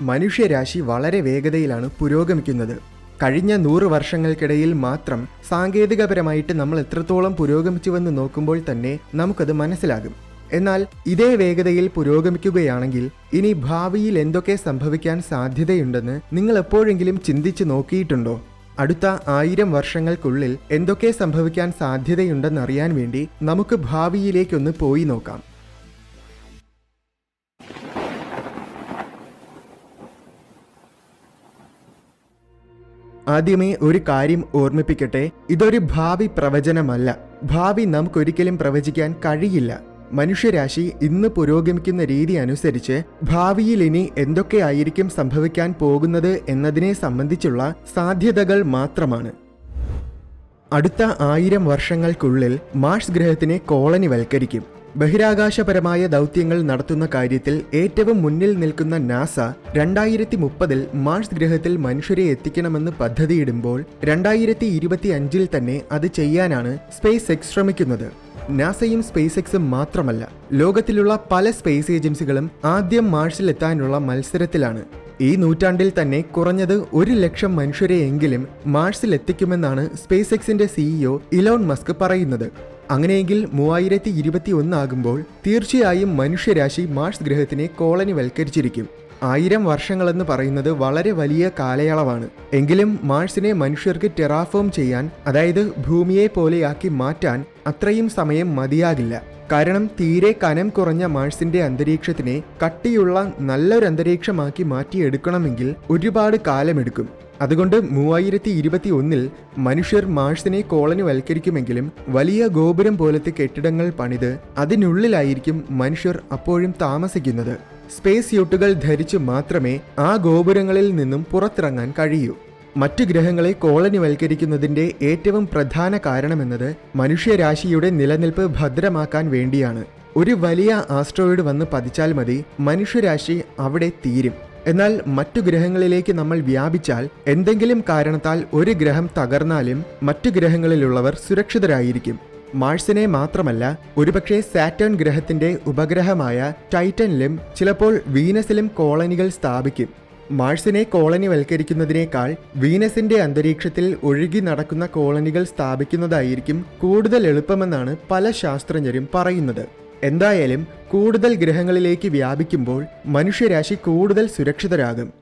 മനുഷ്യരാശി വളരെ വേഗതയിലാണ് പുരോഗമിക്കുന്നത്. കഴിഞ്ഞ നൂറ് വർഷങ്ങൾക്കിടയിൽ മാത്രം സാങ്കേതികപരമായിട്ട് നമ്മൾ എത്രത്തോളം പുരോഗമിച്ചുവെന്ന് നോക്കുമ്പോൾ തന്നെ നമുക്കത് മനസ്സിലാകും. എന്നാൽ ഇതേ വേഗതയിൽ പുരോഗമിക്കുകയാണെങ്കിൽ ഇനി ഭാവിയിൽ എന്തൊക്കെ സംഭവിക്കാൻ സാധ്യതയുണ്ടെന്ന് നിങ്ങൾ എപ്പോഴെങ്കിലും ചിന്തിച്ചു നോക്കിയിട്ടുണ്ടോ? അടുത്ത ആയിരം വർഷങ്ങൾക്കുള്ളിൽ എന്തൊക്കെ സംഭവിക്കാൻ സാധ്യതയുണ്ടെന്നറിയാൻ വേണ്ടി നമുക്ക് ഭാവിയിലേക്കൊന്ന് പോയി നോക്കാം. ആദ്യമേ ഒരു കാര്യം ഓർമ്മിപ്പിക്കട്ടെ ഇതൊരു ഭാവി പ്രവചനമല്ല. ഭാവി നമുക്കൊരിക്കലും പ്രവചിക്കാൻ കഴിയില്ല. മനുഷ്യരാശി ഇന്ന് പുരോഗമിക്കുന്ന രീതി അനുസരിച്ച് ഭാവിയിൽ ഇനി എന്തൊക്കെയായിരിക്കും സംഭവിക്കാൻ പോകുന്നത് എന്നതിനെ സംബന്ധിച്ചുള്ള സാധ്യതകൾ മാത്രമാണ്. അടുത്ത ആയിരം വർഷങ്ങൾക്കുള്ളിൽ മാർസ് ഗ്രഹത്തിനെ കോളനിവൽക്കരിക്കും. ബഹിരാകാശപരമായ ദൗത്യങ്ങൾ നടത്തുന്ന കാര്യത്തിൽ ഏറ്റവും മുന്നിൽ നിൽക്കുന്ന നാസ രണ്ടായിരത്തി മുപ്പതിൽ മാർസ് ഗ്രഹത്തിൽ മനുഷ്യരെ എത്തിക്കണമെന്ന് പദ്ധതിയിടുമ്പോൾ രണ്ടായിരത്തി ഇരുപത്തി അഞ്ചിൽ തന്നെ അത് ചെയ്യാനാണ് സ്പേസ് എക്സ് ശ്രമിക്കുന്നത്. നാസയും സ്പേസ് എക്സും മാത്രമല്ല ലോകത്തിലുള്ള പല സ്പേസ് ഏജൻസികളും ആദ്യം മാർസിലെത്താനുള്ള മത്സരത്തിലാണ്. ഈ നൂറ്റാണ്ടിൽ തന്നെ കുറഞ്ഞത് ഒരു ലക്ഷം മനുഷ്യരെയെങ്കിലും മാർസിലെത്തിക്കുമെന്നാണ് സ്പേസ് എക്സിന്റെ സിഇഒ ഇലോൺ മസ്ക് പറയുന്നത്. അങ്ങനെയെങ്കിൽ മൂവായിരത്തി ഇരുപത്തി ഒന്നാകുമ്പോൾ തീർച്ചയായും മനുഷ്യരാശി മാർസ് ഗ്രഹത്തിനെ കോളനിവൽക്കരിച്ചിരിക്കും. ആയിരം വർഷങ്ങളെന്ന് പറയുന്നത് വളരെ വലിയ കാലയളവാണ്. എങ്കിലും മാർസിനെ മനുഷ്യർക്ക് ടെറാഫോം ചെയ്യാൻ അതായത് ഭൂമിയെ പോലെയാക്കി മാറ്റാൻ അത്രയും സമയം മതിയാകില്ല. കാരണം തീരെ കനം കുറഞ്ഞ മാർസിന്റെ അന്തരീക്ഷത്തിനെ കട്ടിയുള്ള നല്ലൊരു അന്തരീക്ഷമാക്കി മാറ്റിയെടുക്കണമെങ്കിൽ ഒരുപാട് കാലമെടുക്കും. അതുകൊണ്ട് മൂവായിരത്തി ഇരുപത്തി ഒന്നിൽ മനുഷ്യർ കോളനി വൽക്കരിക്കുമെങ്കിലും വലിയ ഗോപുരം പോലത്തെ കെട്ടിടങ്ങൾ പണിത് അതിനുള്ളിലായിരിക്കും മനുഷ്യർ അപ്പോഴും താമസിക്കുന്നത്. സ്പേസ് യൂട്ടുകൾ ധരിച്ചു മാത്രമേ ആ ഗോപുരങ്ങളിൽ നിന്നും പുറത്തിറങ്ങാൻ കഴിയൂ. മറ്റു ഗ്രഹങ്ങളെ കോളനിവൽക്കരിക്കുന്നതിന്റെ ഏറ്റവും പ്രധാന കാരണമെന്നത് മനുഷ്യരാശിയുടെ നിലനിൽപ്പ് ഭദ്രമാക്കാൻ വേണ്ടിയാണ്. ഒരു വലിയ ആസ്ട്രോയിഡ് വന്ന് പതിച്ചാൽ മതി മനുഷ്യരാശി അവിടെ തീരും. എന്നാൽ മറ്റു ഗ്രഹങ്ങളിലേക്ക് നമ്മൾ വ്യാപിച്ചാൽ എന്തെങ്കിലും കാരണത്താൽ ഒരു ഗ്രഹം തകർന്നാലും മറ്റു ഗ്രഹങ്ങളിലുള്ളവർ സുരക്ഷിതരായിരിക്കും. മാഴ്സിനെ മാത്രമല്ല ഒരുപക്ഷെ സാറ്റേൺ ഗ്രഹത്തിന്റെ ഉപഗ്രഹമായ ടൈറ്റനിലും ചിലപ്പോൾ വീനസിലും കോളനികൾ സ്ഥാപിക്കും. മാഴ്സിനെ കോളനിവൽക്കരിക്കുന്നതിനേക്കാൾ വീനസിന്റെ അന്തരീക്ഷത്തിൽ ഒഴുകി നടക്കുന്ന കോളനികൾ സ്ഥാപിക്കുന്നതായിരിക്കും കൂടുതൽ എളുപ്പമെന്നാണ് പല ശാസ്ത്രജ്ഞരും പറയുന്നത്. എന്തായാലും കൂടുതൽ ഗ്രഹങ്ങളിലേക്ക് വ്യാപിക്കുമ്പോൾ മനുഷ്യരാശി കൂടുതൽ സുരക്ഷിതരാകും.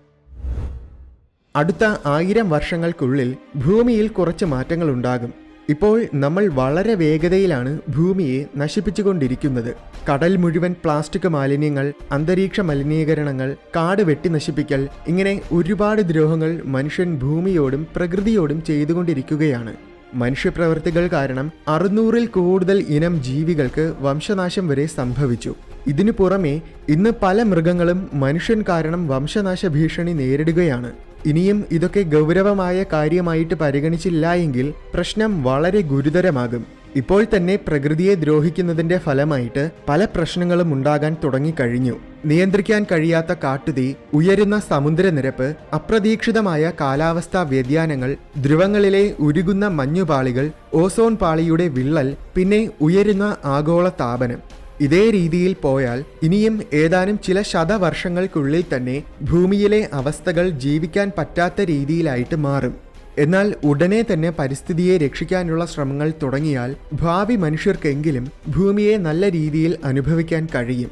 അടുത്ത ആയിരം വർഷങ്ങൾക്കുള്ളിൽ ഭൂമിയിൽ കുറച്ച് മാറ്റങ്ങൾ ഉണ്ടാകും. ഇപ്പോൾ നമ്മൾ വളരെ വേഗതയിലാണ് ഭൂമിയെ നശിപ്പിച്ചുകൊണ്ടിരിക്കുന്നത്. കടൽ മുഴുവൻ പ്ലാസ്റ്റിക് മാലിന്യങ്ങൾ അന്തരീക്ഷ മലിനീകരണങ്ങൾ കാട് വെട്ടി നശിപ്പിക്കൽ ഇങ്ങനെ ഒരുപാട് ദ്രോഹങ്ങൾ മനുഷ്യൻ ഭൂമിയോടും പ്രകൃതിയോടും ചെയ്തുകൊണ്ടിരിക്കുകയാണ്. മനുഷ്യപ്രവർത്തികൾ കാരണം അറുന്നൂറിൽ കൂടുതൽ ഇനം ജീവികൾക്ക് വംശനാശം വരെ സംഭവിച്ചു. ഇതിനു പുറമെ ഇന്ന് പല മൃഗങ്ങളും മനുഷ്യൻ കാരണം വംശനാശ ഭീഷണി നേരിടുകയാണ്. ഇനിയും ഇതൊക്കെ ഗൗരവമായ കാര്യമായിട്ട് പരിഗണിച്ചില്ല എങ്കിൽ പ്രശ്നം വളരെ ഗുരുതരമാകും. ഇപ്പോൾ തന്നെ പ്രകൃതിയെ ദ്രോഹിക്കുന്നതിന്റെ ഫലമായിട്ട് പല പ്രശ്നങ്ങളും ഉണ്ടാകാൻ തുടങ്ങിക്കഴിഞ്ഞു. നിയന്ത്രിക്കാൻ കഴിയാത്ത കാട്ടുതീ ഉയരുന്ന സമുദ്രനിരപ്പ് അപ്രതീക്ഷിതമായ കാലാവസ്ഥാ വ്യതിയാനങ്ങൾ ധ്രുവങ്ങളിലെ ഉരുകുന്ന മഞ്ഞുപാളികൾ ഓസോൺ പാളിയുടെ വിള്ളൽ പിന്നെ ഉയരുന്ന ആഗോള താപനം. ഇതേ രീതിയിൽ പോയാൽ ഇനിയും ഏതാനും ചില ശതവർഷങ്ങൾക്കുള്ളിൽ തന്നെ ഭൂമിയിലെ അവസ്ഥകൾ ജീവിക്കാൻ പറ്റാത്ത രീതിയിലായിട്ട് മാറും. എന്നാൽ ഉടനെ തന്നെ പരിസ്ഥിതിയെ രക്ഷിക്കാനുള്ള ശ്രമങ്ങൾ തുടങ്ങിയാൽ ഭാവി മനുഷ്യർക്കെങ്കിലും ഭൂമിയെ നല്ല രീതിയിൽ അനുഭവിക്കാൻ കഴിയും.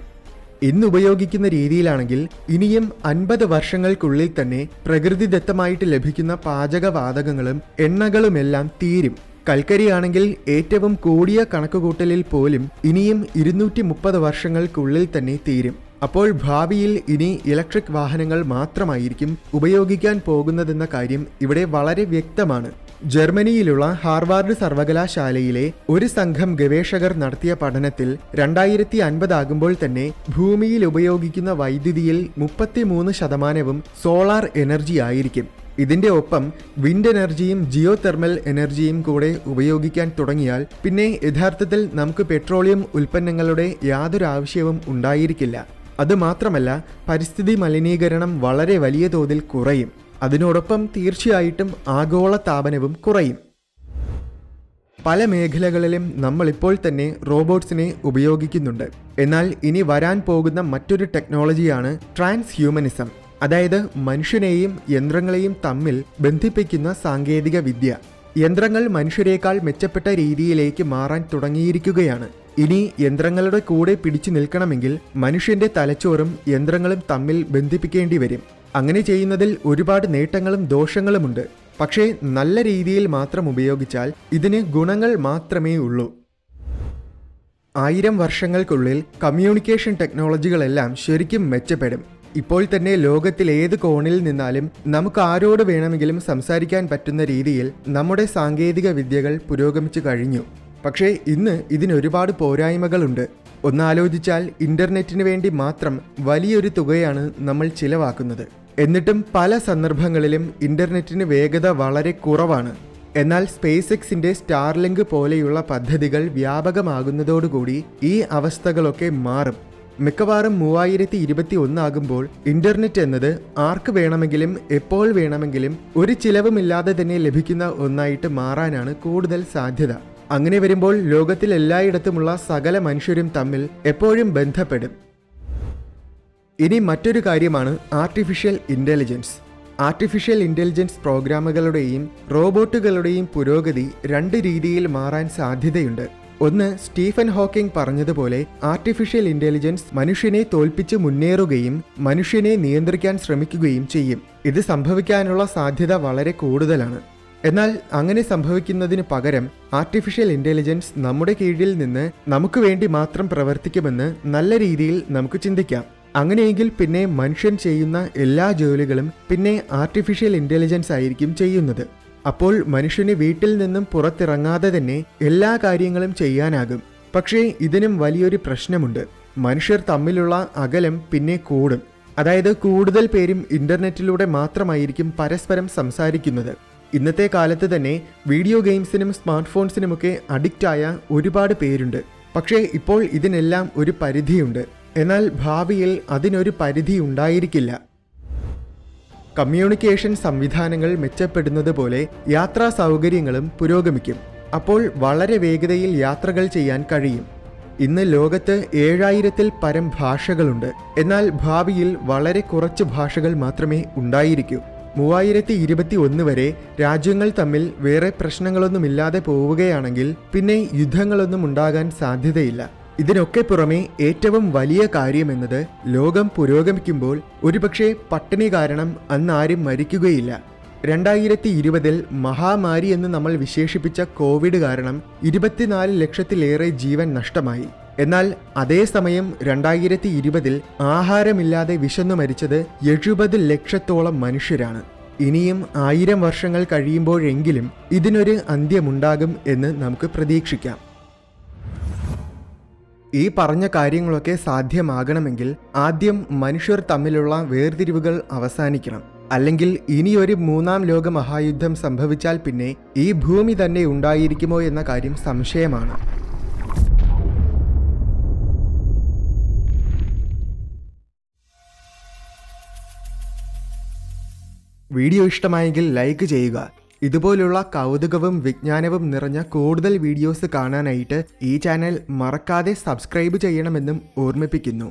ഇന്ന് ഉപയോഗിക്കുന്ന രീതിയിലാണെങ്കിൽ ഇനിയും അൻപത് വർഷങ്ങൾക്കുള്ളിൽ തന്നെ പ്രകൃതിദത്തമായിട്ട് ലഭിക്കുന്ന പാചകവാതകങ്ങളും എണ്ണകളുമെല്ലാം തീരും. കൽക്കരിയാണെങ്കിൽ ഏറ്റവും കൂടിയ കണക്കുകൂട്ടലിൽ പോലും ഇനിയും ഇരുന്നൂറ്റി മുപ്പത് വർഷങ്ങൾക്കുള്ളിൽ തന്നെ തീരും. അപ്പോൾ ഭാവിയിൽ ഇനി ഇലക്ട്രിക് വാഹനങ്ങൾ മാത്രമായിരിക്കും ഉപയോഗിക്കാൻ പോകുന്നതെന്ന കാര്യം ഇവിടെ വളരെ വ്യക്തമാണ്. ജർമ്മനിയിലുള്ള ഹാർവാർഡ് സർവകലാശാലയിലെ ഒരു സംഘം ഗവേഷകർ നടത്തിയ പഠനത്തിൽ രണ്ടായിരത്തി അൻപതാകുമ്പോൾ തന്നെ ഭൂമിയിൽ ഉപയോഗിക്കുന്ന വൈദ്യുതിയിൽ മുപ്പത്തിമൂന്ന് ശതമാനവും സോളാർ എനർജി ആയിരിക്കും. ഇതിന്റെ ഒപ്പം വിൻഡ് എനർജിയും ജിയോ തെർമൽ എനർജിയും കൂടെ ഉപയോഗിക്കാൻ തുടങ്ങിയാൽ പിന്നെ യഥാർത്ഥത്തിൽ നമുക്ക് പെട്രോളിയം ഉൽപ്പന്നങ്ങളുടെ യാതൊരു ആവശ്യവും ഉണ്ടായിരിക്കില്ല. അതുമാത്രമല്ല പരിസ്ഥിതി മലിനീകരണം വളരെ വലിയ തോതിൽ കുറയും. അതിനോടൊപ്പം തീർച്ചയായിട്ടും ആഗോള താപനവും കുറയും. പല മേഖലകളിലും നമ്മളിപ്പോൾ തന്നെ റോബോട്ട്സിനെ ഉപയോഗിക്കുന്നുണ്ട്. എന്നാൽ ഇനി വരാൻ പോകുന്ന മറ്റൊരു ടെക്നോളജിയാണ് ട്രാൻസ് ഹ്യൂമനിസം അതായത് മനുഷ്യനെയും യന്ത്രങ്ങളെയും തമ്മിൽ ബന്ധിപ്പിക്കുന്ന സാങ്കേതിക വിദ്യ യന്ത്രങ്ങൾ മനുഷ്യരെക്കാൾ മെച്ചപ്പെട്ട രീതിയിലേക്ക് മാറാൻ തുടങ്ങിയിരിക്കുകയാണ്. ഇനി യന്ത്രങ്ങളുടെ കൂടെ പിടിച്ചു നിൽക്കണമെങ്കിൽ മനുഷ്യന്റെ തലച്ചോറും യന്ത്രങ്ങളും തമ്മിൽ ബന്ധിപ്പിക്കേണ്ടി വരും. അങ്ങനെ ചെയ്യുന്നതിൽ ഒരുപാട് നേട്ടങ്ങളും ദോഷങ്ങളുമുണ്ട്. പക്ഷേ നല്ല രീതിയിൽ മാത്രം ഉപയോഗിച്ചാൽ ഇതിന് ഗുണങ്ങൾ മാത്രമേ ഉള്ളൂ. ആയിരം വർഷങ്ങൾക്കുള്ളിൽ കമ്മ്യൂണിക്കേഷൻ ടെക്നോളജികളെല്ലാം ശരിക്കും മെച്ചപ്പെടും. ഇപ്പോൾ തന്നെ ലോകത്തിൽ ഏത് കോണിൽ നിന്നാലും നമുക്ക് ആരോട് വേണമെങ്കിലും സംസാരിക്കാൻ പറ്റുന്ന രീതിയിൽ നമ്മുടെ സാങ്കേതിക വിദ്യകൾ പുരോഗമിച്ചു കഴിഞ്ഞു. പക്ഷേ ഇന്ന് ഇതിന് ഒരുപാട് പോരായ്മകളുണ്ട്. ഒന്നാലോചിച്ചാൽ ഇന്റർനെറ്റിന് വേണ്ടി മാത്രം വലിയൊരു തുകയാണ് നമ്മൾ ചിലവാക്കുന്നത്. എന്നിട്ടും പല സന്ദർഭങ്ങളിലും ഇന്റർനെറ്റിന് വേഗത വളരെ കുറവാണ്. എന്നാൽ സ്പേസ് എക്സിന്റെ സ്റ്റാർലിങ്ക് പോലെയുള്ള പദ്ധതികൾ വ്യാപകമാകുന്നതോടുകൂടി ഈ അവസ്ഥകളൊക്കെ മാറും. മിക്കവാറും മൂവായിരത്തി ഇരുപത്തി ഒന്നാകുമ്പോൾ ഇന്റർനെറ്റ് എന്നത് ആർക്ക് വേണമെങ്കിലും എപ്പോൾ വേണമെങ്കിലും ഒരു ചിലവുമില്ലാതെ തന്നെ ലഭിക്കുന്ന ഒന്നായിട്ട് മാറാനാണ് കൂടുതൽ സാധ്യത. അങ്ങനെ വരുമ്പോൾ ലോകത്തിൽ എല്ലായിടത്തുമുള്ള സകല മനുഷ്യരും തമ്മിൽ എപ്പോഴും ബന്ധപ്പെടും. ഇനി മറ്റൊരു കാര്യമാണ് ആർട്ടിഫിഷ്യൽ ഇന്റലിജൻസ് ആർട്ടിഫിഷ്യൽ ഇന്റലിജൻസ് പ്രോഗ്രാമുകളുടെയും റോബോട്ടുകളുടെയും പുരോഗതി രണ്ട് രീതിയിൽ മാറാൻ സാധ്യതയുണ്ട്. ഒന്ന് സ്റ്റീഫൻ ഹോക്കിംഗ് പറഞ്ഞതുപോലെ ആർട്ടിഫിഷ്യൽ ഇന്റലിജൻസ് മനുഷ്യനെ തോൽപ്പിച്ച് മുന്നേറുകയും മനുഷ്യനെ നിയന്ത്രിക്കാൻ ശ്രമിക്കുകയും ചെയ്യും. ഇത് സംഭവിക്കാനുള്ള സാധ്യത വളരെ കൂടുതലാണ്. എന്നാൽ അങ്ങനെ സംഭവിക്കുന്നതിന് പകരം ആർട്ടിഫിഷ്യൽ ഇന്റലിജൻസ് നമ്മുടെ കീഴിൽ നിന്ന് നമുക്ക് വേണ്ടി മാത്രം പ്രവർത്തിക്കുമെന്ന് നല്ല രീതിയിൽ നമുക്ക് ചിന്തിക്കാം. അങ്ങനെയെങ്കിൽ പിന്നെ മനുഷ്യൻ ചെയ്യുന്ന എല്ലാ ജോലികളും പിന്നെ ആർട്ടിഫിഷ്യൽ ഇന്റലിജൻസ് ആയിരിക്കും ചെയ്യുന്നത്. അപ്പോൾ മനുഷ്യന് വീട്ടിൽ നിന്നും പുറത്തിറങ്ങാതെ തന്നെ എല്ലാ കാര്യങ്ങളും ചെയ്യാനാകും. പക്ഷേ ഇതിനും വലിയൊരു പ്രശ്നമുണ്ട്. മനുഷ്യർ തമ്മിലുള്ള അകലം പിന്നെ കൂടും. അതായത് കൂടുതൽ പേരും ഇന്റർനെറ്റിലൂടെ മാത്രമായിരിക്കും പരസ്പരം സംസാരിക്കുന്നത്. ഇന്നത്തെ കാലത്ത് തന്നെ വീഡിയോ ഗെയിംസിനും സ്മാർട്ട് ഫോൺസിനുമൊക്കെ അഡിക്റ്റായ ഒരുപാട് പേരുണ്ട്. പക്ഷേ ഇപ്പോൾ ഇതിനെല്ലാം ഒരു പരിധിയുണ്ട്. എന്നാൽ ഭാവിയിൽ അതിനൊരു പരിധി ഉണ്ടായിരിക്കില്ല. കമ്മ്യൂണിക്കേഷൻ സംവിധാനങ്ങൾ മെച്ചപ്പെടുന്നത് പോലെ യാത്രാ സൗകര്യങ്ങളും പുരോഗമിക്കും. അപ്പോൾ വളരെ വേഗതയിൽ യാത്രകൾ ചെയ്യാൻ കഴിയും. ഇന്ന് ലോകത്ത് ഏഴായിരത്തിൽ പരം ഭാഷകളുണ്ട്. എന്നാൽ ഭാവിയിൽ വളരെ കുറച്ച് ഭാഷകൾ മാത്രമേ ഉണ്ടായിരിക്കൂ. മൂവായിരത്തി ഇരുപത്തി ഒന്ന് വരെ രാജ്യങ്ങൾ തമ്മിൽ വേറെ പ്രശ്നങ്ങളൊന്നുമില്ലാതെ പോവുകയാണെങ്കിൽ പിന്നെ യുദ്ധങ്ങളൊന്നും ഉണ്ടാകാൻ സാധ്യതയില്ല. ഇതിനൊക്കെ പുറമെ ഏറ്റവും വലിയ കാര്യമെന്നത് ലോകം പുരോഗമിക്കുമ്പോൾ ഒരുപക്ഷെ പട്ടിണി കാരണം അന്നാരും മരിക്കുകയില്ല. രണ്ടായിരത്തി ഇരുപതിൽ മഹാമാരി എന്ന് നമ്മൾ വിശേഷിപ്പിച്ച കോവിഡ് കാരണം ഇരുപത്തിനാല് ലക്ഷത്തിലേറെ ജീവൻ നഷ്ടമായി. എന്നാൽ അതേസമയം രണ്ടായിരത്തി ഇരുപതിൽ ആഹാരമില്ലാതെ വിശന്നു മരിച്ചത് എഴുപത് ലക്ഷത്തോളം മനുഷ്യരാണ്. ഇനിയും ആയിരം വർഷങ്ങൾ കഴിയുമ്പോഴെങ്കിലും ഇതിനൊരു അന്ത്യമുണ്ടാകും എന്ന് നമുക്ക് പ്രതീക്ഷിക്കാം. ഈ പറഞ്ഞ കാര്യങ്ങളൊക്കെ സാധ്യമാകണമെങ്കിൽ ആദ്യം മനുഷ്യർ തമ്മിലുള്ള വേർതിരിവുകൾ അവസാനിക്കണം. അല്ലെങ്കിൽ ഇനിയൊരു മൂന്നാം ലോക മഹായുദ്ധം സംഭവിച്ചാൽ പിന്നെ ഈ ഭൂമി തന്നെ ഉണ്ടായിരിക്കുമോ എന്ന കാര്യം സംശയമാണ്. വീഡിയോ ഇഷ്ടമായെങ്കിൽ ലൈക്ക് ചെയ്യുക. ഇതുപോലുള്ള കൗതുകവും വിജ്ഞാനവും നിറഞ്ഞ കൂടുതൽ വീഡിയോസ് കാണാനായിട്ട് ഈ ചാനൽ മറക്കാതെ സബ്സ്ക്രൈബ് ചെയ്യണമെന്നും ഓർമ്മിപ്പിക്കുന്നു.